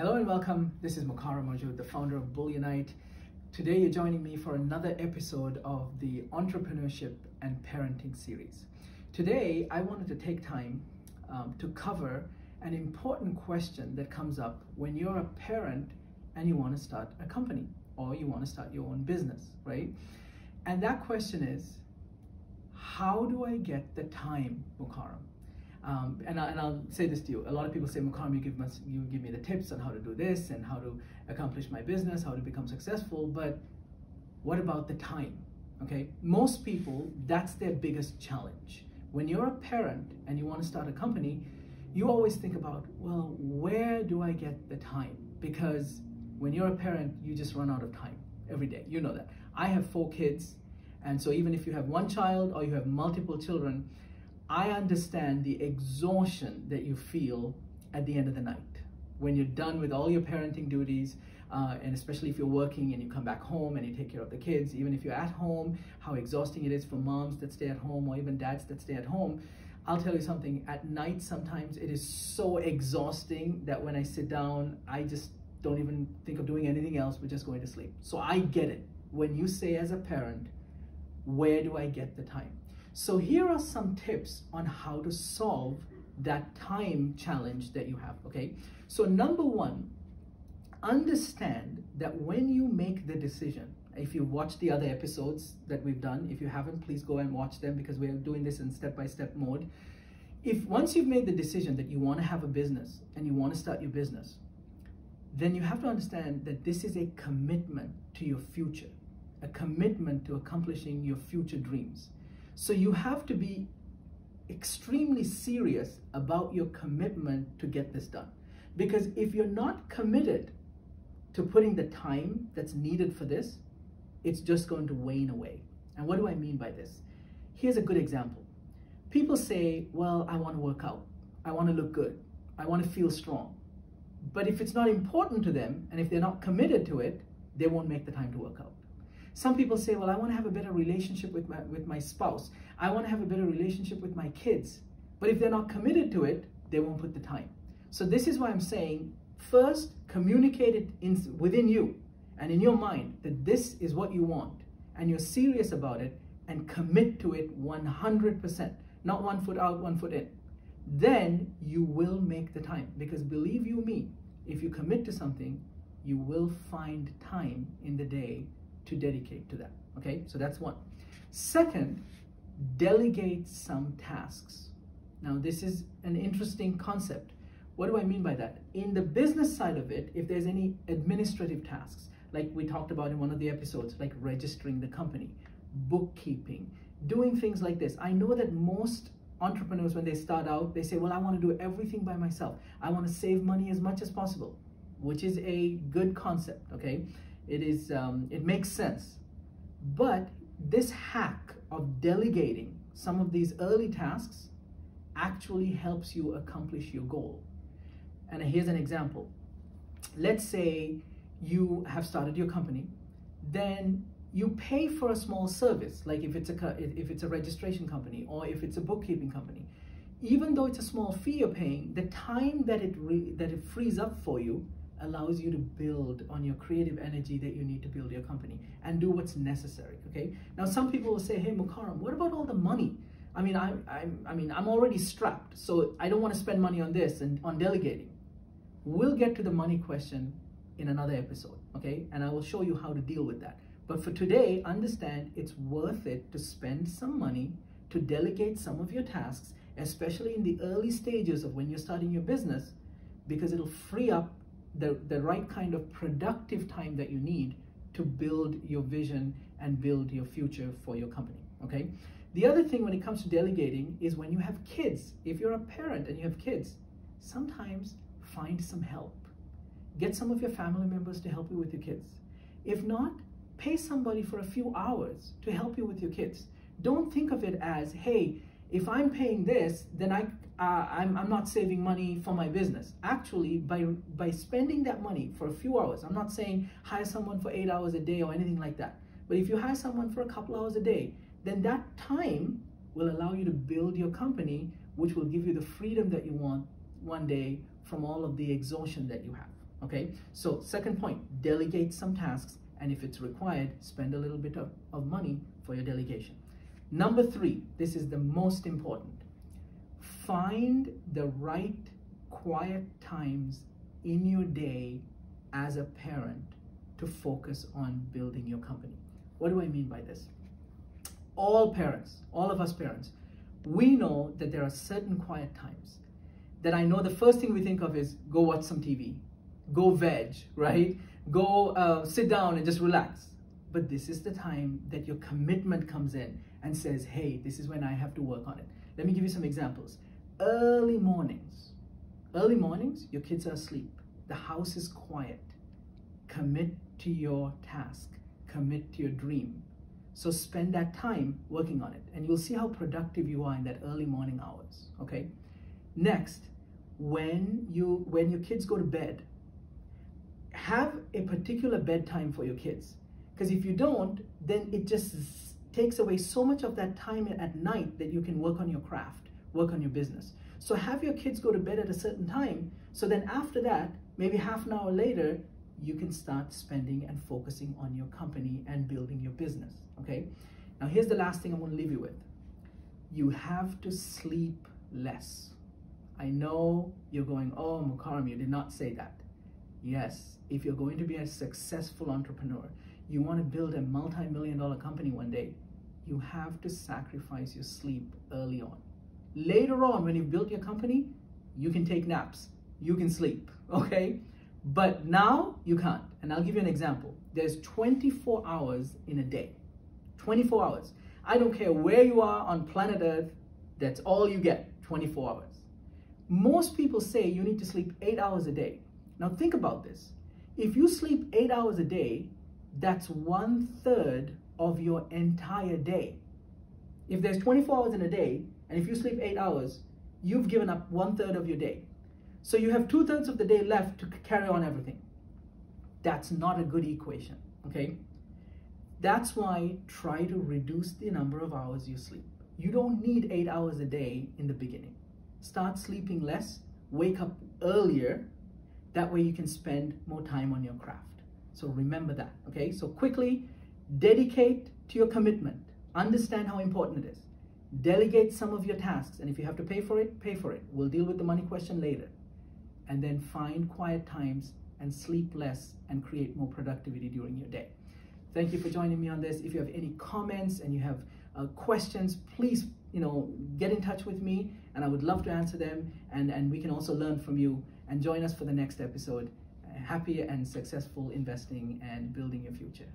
Hello and welcome. This is Mukarram Mojood, the founder of Bullionite. Today you're joining me for another episode of the Entrepreneurship and Parenting series. Today I wanted to take time um, to cover an important question that comes up when you're a parent and you want to start a company or you want to start your own business, right? And that question is, how do I get the time, Mukarram? Um, and, I, will say this to you. A lot of people say, Mukarram, you give, you give me the tips on how to do this and how to accomplish my business, how to become successful, but what about the time? Okay, most people, that's their biggest challenge. When you're a parent and you want to start a company, you always think about, well, where do I get the time? Because when you're a parent, you just run out of time every day. You know that. I have four kids, and so even if you have one child or you have multiple children, I understand the exhaustion that you feel at the end of the night when you're done with all your parenting duties, uh, and especially if you're working and you come back home and you take care of the kids, even if you're at home, how exhausting it is for moms that stay at home or even dads that stay at home. I'll tell you something, at night sometimes it is so exhausting that when I sit down, I just don't even think of doing anything else but just going to sleep. So I get it. When you say as a parent, where do I get the time? So here are some tips on how to solve that time challenge that you have, okay? So number one, understand that when you make the decision, if you watch the other episodes that we've done, if you haven't, please go and watch them because we're doing this in step-by-step -step mode. If once you've made the decision that you want to have a business and you want to start your business, then you have to understand that this is a commitment to your future, a commitment to accomplishing your future dreams. So you have to be extremely serious about your commitment to get this done. Because if you're not committed to putting the time that's needed for this, it's just going to wane away. And what do I mean by this? Here's a good example. People say, well, I want to work out. I want to look good. I want to feel strong. But if it's not important to them and if they're not committed to it, they won't make the time to work out. Some people say, well, I want to have a better relationship with my, with my spouse. I want to have a better relationship with my kids. But if they're not committed to it, they won't put the time. So this is why I'm saying, first, communicate it in, within you and in your mind that this is what you want and you're serious about it and commit to it 100%, not one foot out, one foot in. Then you will make the time because believe you me, if you commit to something, you will find time in the day to dedicate to that. Okay, so that's one. Second, delegate some tasks. Now, this is an interesting concept. What do I mean by that? In the business side of it, if there's any administrative tasks, like we talked about in one of the episodes, like registering the company, bookkeeping, doing things like this. I know that most entrepreneurs, when they start out, they say, well, I want to do everything by myself. I want to save money as much as possible, which is a good concept, okay? It is, um, it makes sense. But this hack of delegating some of these early tasks actually helps you accomplish your goal. And here's an example. Let's say you have started your company, then you pay for a small service, like if it's a if it's a registration company or if it's a bookkeeping company. Even though it's a small fee you're paying, the time that it that it frees up for you allows you to build on your creative energy that you need to build your company and do what's necessary. Okay. Now, some people will say, "Hey, Mukarram, what about all the money? I mean, I, I, I mean, I'm already strapped, so I don't want to spend money on this and on delegating." We'll get to the money question in another episode. Okay, and I will show you how to deal with that. But for today, understand it's worth it to spend some money to delegate some of your tasks, especially in the early stages of when you're starting your business, because it'll free up the, the right kind of productive time that you need to build your vision and build your future for your company, okay? The other thing when it comes to delegating is when you have kids, if you're a parent and you have kids, sometimes find some help. Get some of your family members to help you with your kids. If not, pay somebody for a few hours to help you with your kids. Don't think of it as, hey, if I'm paying this, then I, uh, I'm, I'm not saving money for my business. Actually, by, by spending that money for a few hours, I'm not saying hire someone for eight hours a day or anything like that. But if you hire someone for a couple hours a day, then that time will allow you to build your company, which will give you the freedom that you want one day from all of the exhaustion that you have. Okay, so second point, delegate some tasks, and if it's required, spend a little bit of, of money for your delegation. Number three, this is the most important. Find the right quiet times in your day as a parent to focus on building your company. What do I mean by this? All parents, all of us parents, we know that there are certain quiet times that I know the first thing we think of is go watch some TV, go veg, right? Go uh, sit down and just relax. But this is the time that your commitment comes in and says, hey, this is when I have to work on it. Let me give you some examples. Early mornings. Early mornings, your kids are asleep. The house is quiet. Commit to your task. Commit to your dream. So spend that time working on it and you'll see how productive you are in that early morning hours, okay? Next, when you when your kids go to bed, have a particular bedtime for your kids. Because if you don't, then it just takes away so much of that time at night that you can work on your craft, work on your business. So have your kids go to bed at a certain time. So then after that, maybe half an hour later, you can start spending and focusing on your company and building your business. Okay. Now here's the last thing I want to leave you with. You have to sleep less. I know you're going, oh, Mukarram, you did not say that. Yes, if you're going to be a successful entrepreneur, you want to build a multi-million dollar company one day, you have to sacrifice your sleep early on. Later on, when you've built your company, you can take naps, you can sleep, okay? But now you can't. And I'll give you an example. There's 24 hours in a day. 24 hours. I don't care where you are on planet Earth, that's all you get, 24 hours. Most people say you need to sleep eight hours a day. Now think about this. If you sleep eight hours a day, that's one third of your entire day. If there's 24 hours in a day, and if you sleep eight hours, you've given up one third of your day. So you have two thirds of the day left to carry on everything. That's not a good equation, okay? That's why try to reduce the number of hours you sleep. You don't need eight hours a day in the beginning. Start sleeping less, wake up earlier. That way you can spend more time on your craft. So remember that, okay? So quickly, dedicate to your commitment. Understand how important it is. Delegate some of your tasks, and if you have to pay for it, pay for it. We'll deal with the money question later. And then find quiet times and sleep less and create more productivity during your day. Thank you for joining me on this. If you have any comments and you have uh, questions, please, you know, get in touch with me and I would love to answer them and, and we can also learn from you and join us for the next episode. Happy and successful investing and building your future.